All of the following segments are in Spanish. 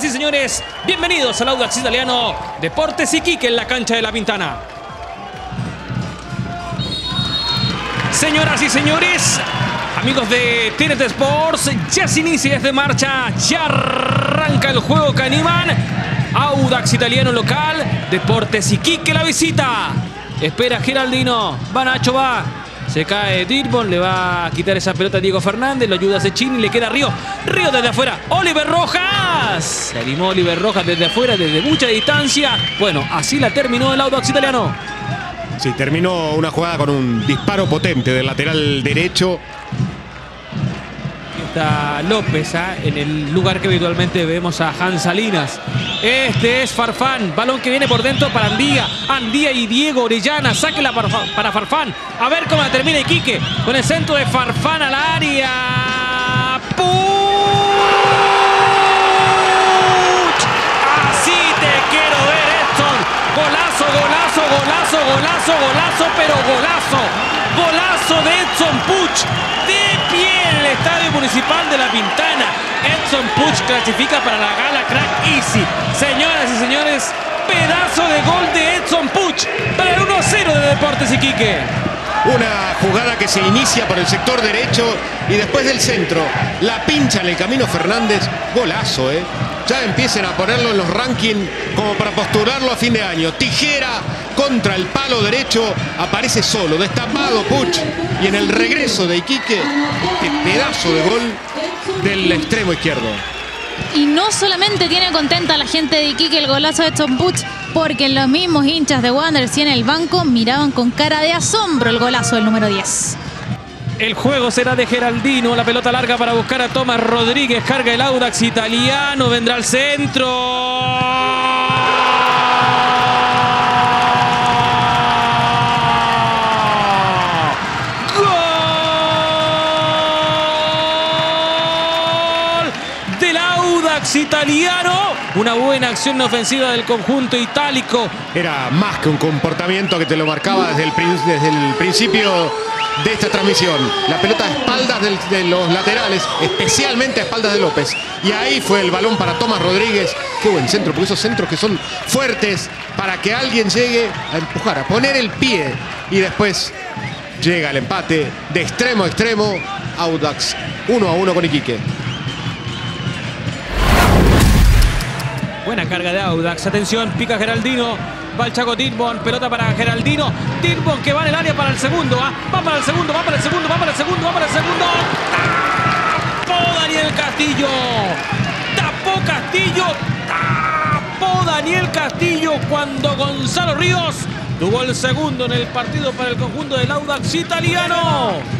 Señoras y señores, bienvenidos al Audax Italiano Deportes Iquique en la cancha de la Pintana. Señoras y señores, amigos de TNT Sports, ya se inicia desde marcha, ya arranca el juego que. Audax Italiano local, Deportes Iquique la visita. Espera Geraldino, va Nacho, va. Se cae Dirbon, le va a quitar esa pelota a Diego Fernández, lo ayuda a Sechini, le queda Río. Río desde afuera, Oliver Rojas. Se animó Oliver Rojas desde afuera, desde mucha distancia. Bueno, así la terminó el Audax Italiano. Sí, terminó una jugada con un disparo potente del lateral derecho. López ¿ah? en el lugar que habitualmente vemos a Hans Salinas. Este es Farfán. Balón que viene por dentro para Andía. Andía y Diego Orellana. Sáquela para Farfán. A ver cómo la termina Iquique. Con el centro de Farfán al área. ¡Puch! Así te quiero ver, Edson. Golazo, golazo, golazo, golazo, golazo, pero golazo. Golazo de Edson Puch. Municipal de La Pintana. Edson Puch clasifica para la gala Crack Easy. Señoras y señores, pedazo de gol de Edson Puch para el 1-0 de Deportes Iquique. Una jugada que se inicia por el sector derecho y después del centro. La pincha en el camino Fernández. Golazo, ¿eh? Ya empiecen a ponerlo en los rankings como para postularlo a fin de año. Tijera contra el palo derecho. Aparece solo, destapado Puch. Y en el regreso de Iquique, este pedazo de gol del extremo izquierdo. Y no solamente tiene contenta la gente de Iquique el golazo de Tom Puch, porque los mismos hinchas de Wanderers y en el banco miraban con cara de asombro el golazo del número 10. El juego será de Geraldino. La pelota larga para buscar a Tomás Rodríguez. Carga el Audax italiano. Vendrá al centro. Del Audax italiano. Una buena acción ofensiva del conjunto itálico. Era más que un comportamiento que te lo marcaba desde el, desde el principio de esta transmisión. La pelota a espaldas de los laterales, especialmente a espaldas de López. Y ahí fue el balón para Tomás Rodríguez. Qué buen centro, porque esos centros que son fuertes para que alguien llegue a empujar, a poner el pie. Y después llega el empate de extremo a extremo. Audax 1 a 1 con Iquique. Buena carga de Audax. Atención, pica Geraldino. Va el Chaco Tirbon. Pelota para Geraldino. Tirbon que va en el área para el segundo. ¿ah? Va para el segundo, va para el segundo, va para el segundo, va para el segundo. Tapó Daniel Castillo. Tapó Castillo. Tapó Daniel Castillo cuando Gonzalo Ríos tuvo el segundo en el partido para el conjunto del Audax italiano.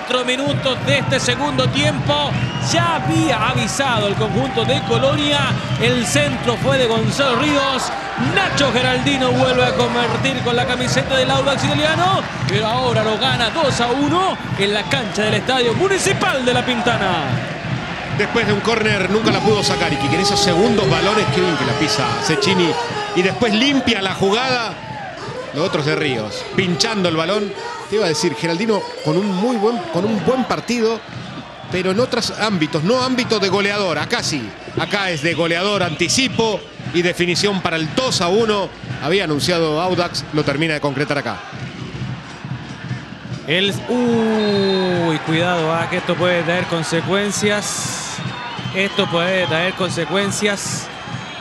Cuatro minutos de este segundo tiempo. Ya había avisado el conjunto de Colonia. El centro fue de Gonzalo Ríos. Nacho Geraldino vuelve a convertir con la camiseta del Audax italiano. Pero ahora lo gana 2 a 1 en la cancha del Estadio Municipal de La Pintana. Después de un córner nunca la pudo sacar y que en esos segundos balones, que la pisa Cecchini. Y después limpia la jugada. Los otros de Ríos, pinchando el balón. Te iba a decir, Geraldino con un muy buen, con un buen partido, pero en otros ámbitos, no ámbito de goleador. Acá sí, acá es de goleador, anticipo y definición para el 2 a 1. Había anunciado Audax, lo termina de concretar acá. El... Uy, cuidado, ah, que esto puede traer consecuencias. Esto puede traer consecuencias.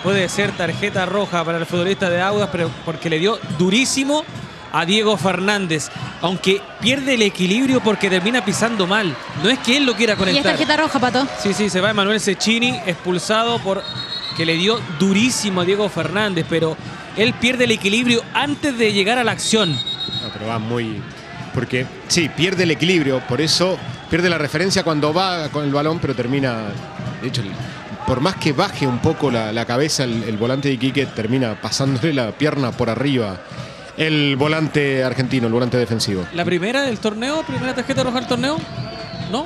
Puede ser tarjeta roja para el futbolista de Audas, pero porque le dio durísimo a Diego Fernández. Aunque pierde el equilibrio porque termina pisando mal. No es que él lo quiera Y es conectar. tarjeta roja, Pato. Sí, sí, se va Emanuel Cecchini, expulsado por que le dio durísimo a Diego Fernández, pero él pierde el equilibrio antes de llegar a la acción. No, pero va muy. Porque sí, pierde el equilibrio, por eso pierde la referencia cuando va con el balón, pero termina. De hecho, el- por más que baje un poco la, la cabeza, el, el volante de Iquique termina pasándole la pierna por arriba. El volante argentino, el volante defensivo. ¿La primera del torneo? ¿Primera tarjeta roja del torneo? ¿No?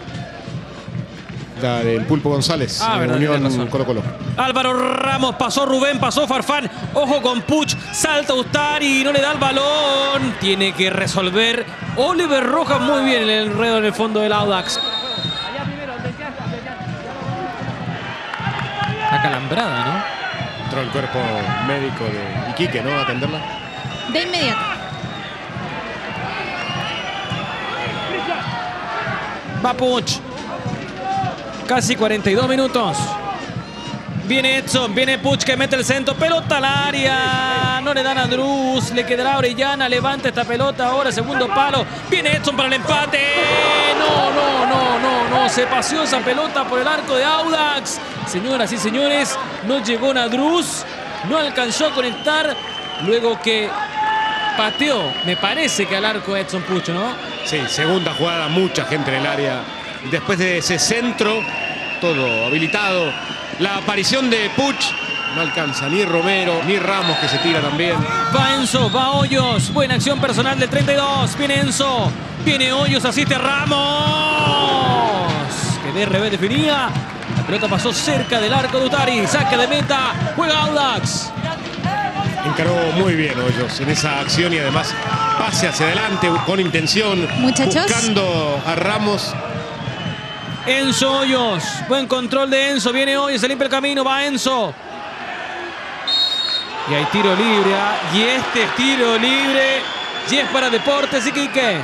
La del Pulpo González, Ah, en. Unión Colo Colo. Álvaro Ramos, pasó Rubén, pasó Farfán. Ojo con Puch, salta Ustari, no le da el balón. Tiene que resolver Oliver Rojas muy bien el enredo en el fondo del Audax. Está calambrada, ¿no? Entró el cuerpo médico de Iquique, ¿no? A atenderla. De inmediato. Va Puch. Casi 42 minutos. Viene Edson, viene Puch que mete el centro, pelota al área, no le dan a Druz, le quedará a Orellana, levanta esta pelota ahora, segundo palo, viene Edson para el empate, no, no, no, no, no, se paseó esa pelota por el arco de Audax, señoras y señores, no llegó Nadruz, no alcanzó a conectar, luego que pateó, me parece que al arco Edson Puch, ¿no? Sí, segunda jugada, mucha gente en el área. Después de ese centro, todo habilitado. La aparición de Puch no alcanza ni Romero, ni Ramos que se tira también. Va Enzo, va Hoyos. Buena acción personal del 32. Viene Enzo. Viene Hoyos, asiste Ramos. Que de revés definía. La pelota pasó cerca del arco de Utari. Saca de meta. Juega Audax. Encaró muy bien Hoyos en esa acción y además pase hacia adelante con intención. Muchachos. Buscando a Ramos. Enzo Hoyos. Buen control de Enzo. Viene Hoyos, se limpia el camino. Va Enzo. Y hay tiro libre. Y este es tiro libre. Y es para Deportes Iquique.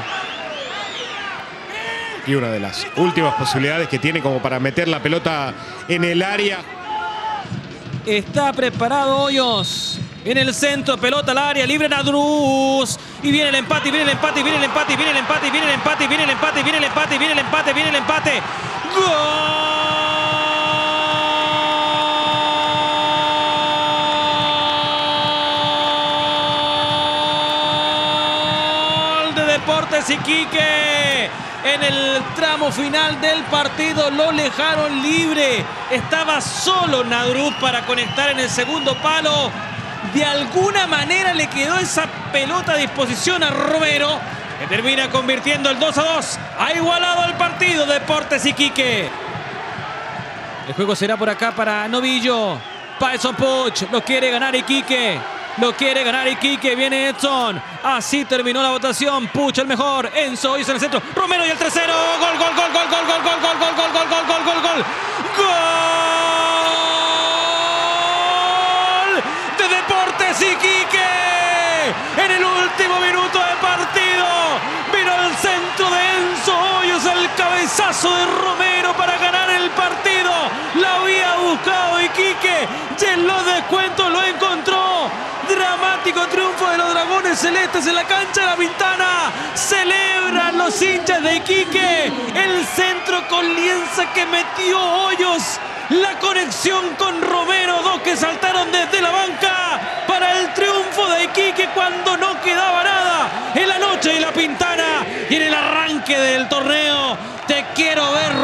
Y una de las últimas posibilidades que tiene como para meter la pelota en el área. Está preparado Hoyos. En el centro, pelota al área, libre Nadruz. Y viene el empate, viene el empate, viene el empate, viene el empate, viene el empate, viene el empate, viene el empate, viene el empate, viene el empate. ¡Gol! de Deportes Iquique. En el tramo final del partido lo dejaron libre. Estaba solo Nadruz para conectar en el segundo palo. De alguna manera le quedó esa pelota a disposición a Romero. Que termina convirtiendo el 2 a 2. Ha igualado el partido Deportes Iquique. El juego será por acá para Novillo. Paison Puch lo quiere ganar Iquique. Lo quiere ganar Iquique. Viene Edson. Así terminó la votación. Puch el mejor. Enzo hizo en el centro. Romero y el tercero. Gol, gol, gol, gol, gol, gol, gol, gol, gol, gol, gol, gol, gol, gol, gol. Gol de Deportes Iquique. En el último minuto de partido. Vino el centro de Enzo Hoyos. El cabezazo de Romero para ganar el partido. La había buscado Iquique. Y descuentos lo encontró. Dramático triunfo de los Dragones Celestes en la cancha de la Pintana. Celebran los hinchas de Iquique. El centro con lienza que metió Hoyos. La conexión con Romero. Dos que saltaron desde la banca para el triunfo de Iquique cuando no quedaba nada. En la noche de la Pintana y en el arranque del torneo. Te quiero ver.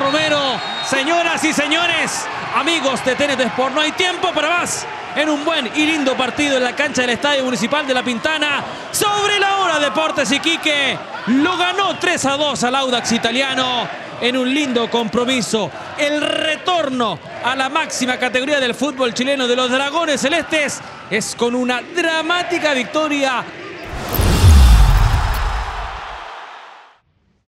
Señoras y señores, amigos de TNT Sport, no hay tiempo para más. En un buen y lindo partido en la cancha del Estadio Municipal de La Pintana. Sobre la hora Deportes Iquique. Lo ganó 3 a 2 al Audax italiano en un lindo compromiso. El retorno a la máxima categoría del fútbol chileno de los Dragones Celestes es con una dramática victoria